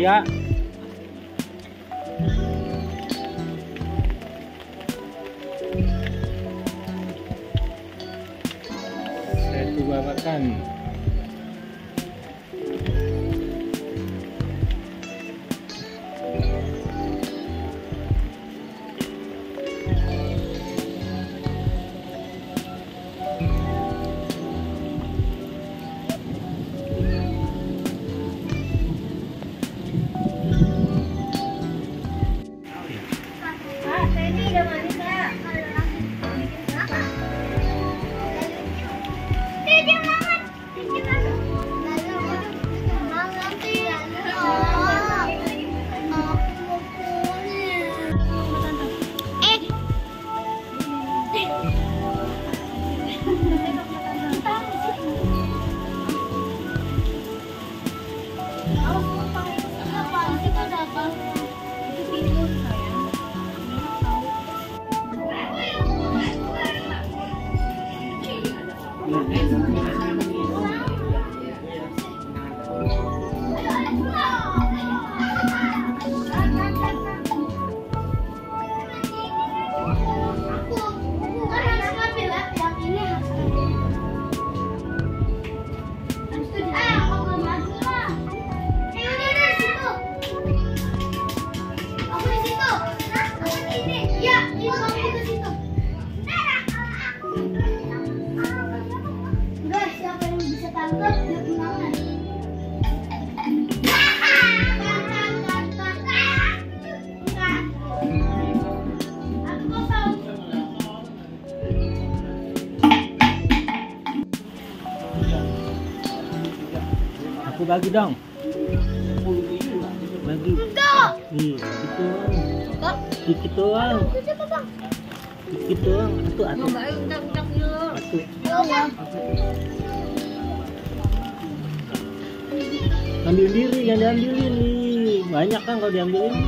Iya. Satu babakan. Kak, Oh. Aku bagi dong. Bagi. Nih, gitu. Dikit doang. Dikit doang. Atuh. Atuh. Ambil diri, yang diambilin nih. Banyak kan kalau diambilin.